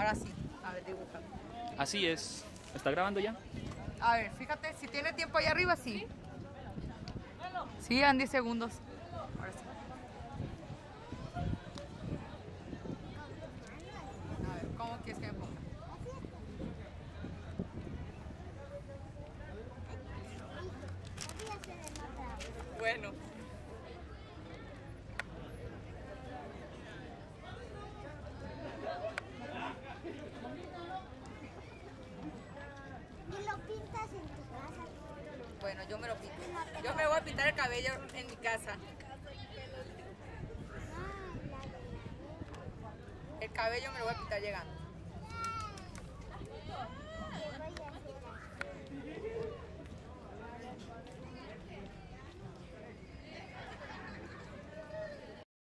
Ahora sí. A ver, dibuja. Así es. ¿Está grabando ya? A ver, fíjate, si tiene tiempo ahí arriba, sí. Sí, en 10 segundos. Ahora sí. A ver, ¿cómo quieres que me ponga? Bueno. Pintas en tu casa. Bueno, yo me lo pinto. Yo me voy a pintar el cabello en mi casa. Ah, El cabello me lo voy a pintar llegando.